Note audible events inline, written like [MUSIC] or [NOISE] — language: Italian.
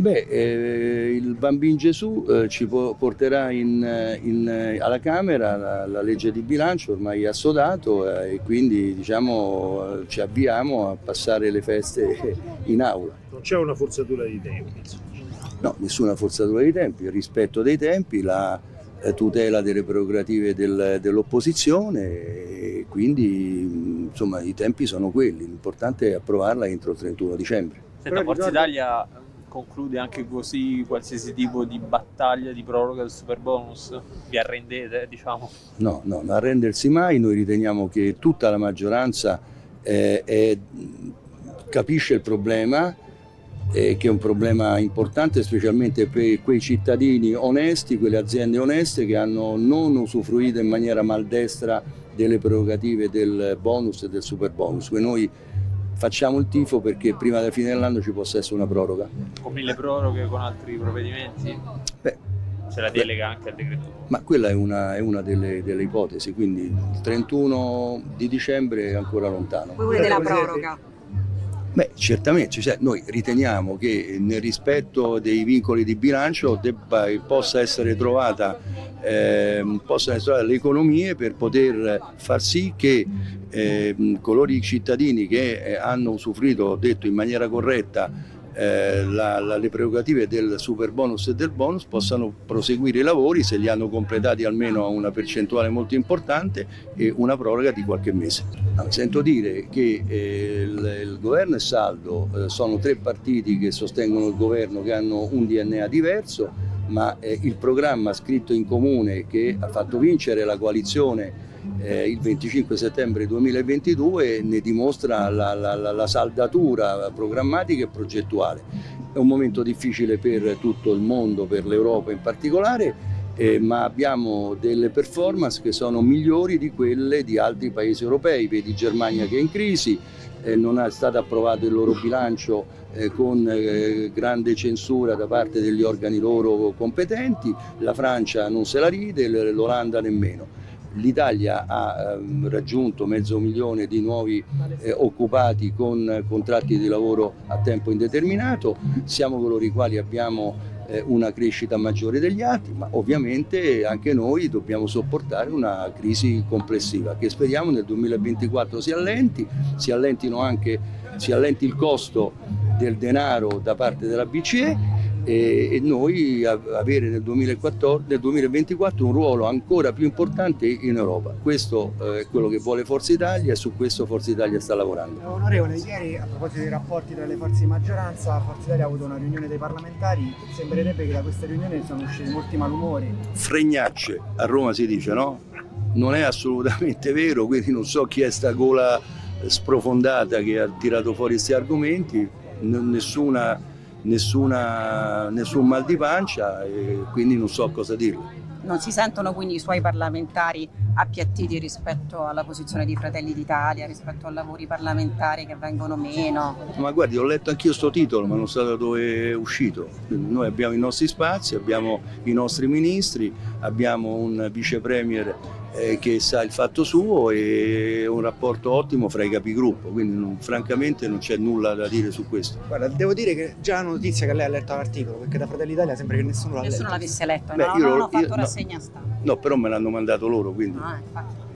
Beh, eh, il Bambin Gesù eh, ci po- porterà in, in, alla Camera la, la, legge di bilancio ormai assodato eh, e quindi diciamo, ci avviamo a passare le feste in aula. Non c'è una forzatura di tempi? No, nessuna forzatura di tempi, il rispetto dei tempi, la eh, tutela delle prerogative del, dell'opposizione e quindi insomma i tempi sono quelli, l'importante è approvarla entro il 31 dicembre. Senta, Forza Italia conclude anche così qualsiasi tipo di battaglia di proroga del super bonus? Vi arrendete, diciamo? No, no, non arrendersi mai, noi riteniamo che tutta la maggioranza eh, è, capisce il problema, eh, che è un problema importante specialmente per quei cittadini onesti, quelle aziende oneste che hanno non usufruito in maniera maldestra delle prerogative del bonus e del super bonus. Noi facciamo il tifo perché prima della fine dell'anno ci possa essere una proroga. Con mille proroghe, con altri provvedimenti? Beh, c'è la delega beh, anche al decreto? Ma quella è una, è una delle, delle, ipotesi, quindi il 31 di dicembre è ancora lontano. Voi volete la proroga? Beh, certamente, cioè, noi riteniamo che nel rispetto dei vincoli di bilancio debba, possa essere trovata eh, possano essere le economie per poter far sì che eh, coloro i cittadini che eh, hanno usufruito, ho detto in maniera corretta, eh, la, la, le prerogative del super bonus e del bonus possano proseguire i lavori se li hanno completati almeno a una percentuale molto importante e una proroga di qualche mese. Sento dire che eh, il, il, governo è saldo, eh, sono tre partiti che sostengono il governo che hanno un DNA diverso, ma eh, il programma scritto in comune che ha fatto vincere la coalizione eh, il 25 settembre 2022 ne dimostra la, la, la, saldatura programmatica e progettuale. È un momento difficile per tutto il mondo, per l'Europa in particolare, eh, ma abbiamo delle performance che sono migliori di quelle di altri paesi europei, vedi Germania che è in crisi, eh, non è stato approvato il loro bilancio eh, con eh, grande censura da parte degli organi loro competenti, la Francia non se la ride, l'Olanda nemmeno. L'Italia ha ehm, raggiunto mezzo milione di nuovi eh, occupati con contratti di lavoro a tempo indeterminato, siamo coloro i quali abbiamo eh, una crescita maggiore degli altri, ma ovviamente anche noi dobbiamo sopportare una crisi complessiva che speriamo nel 2024 si allenti, si anche, si allenti il costo del denaro da parte della BCE e, e noi avere nel, 2014, nel, 2024 un ruolo ancora più importante in Europa. Questo eh, è quello che vuole Forza Italia e su questo Forza Italia sta lavorando. Onorevole, ieri a proposito dei rapporti tra le forze di maggioranza, Forza Italia ha avuto una riunione dei parlamentari, sembrerebbe che da questa riunione sono usciti molti malumori. Fregnacce, a Roma si dice, no? Non è assolutamente [LAUGHS] vero, quindi non so chi è sta gola sprofondata che ha tirato fuori questi argomenti, nessuna nessuna, nessun mal di pancia e quindi non so cosa dirle. Non si sentono quindi i suoi parlamentari appiattiti rispetto alla posizione di Fratelli d'Italia, rispetto ai lavori parlamentari che vengono meno? Ma guardi, ho letto anch'io sto titolo, ma non so da dove è uscito. Noi abbiamo i nostri spazi, abbiamo i nostri ministri, abbiamo un vice premier eh, che sa il fatto suo e un rapporto ottimo fra i capigruppo, quindi non, francamente non c'è nulla da dire su questo. Guarda, devo dire che già una notizia che lei ha letto l'articolo, perché da Fratelli d'Italia sembra che nessuno l'ha nessuno l'avesse letto, Beh, no, io, non ho fatto io, rassegna no, stampa. No, però me l'hanno mandato loro, quindi... Ah, infatti.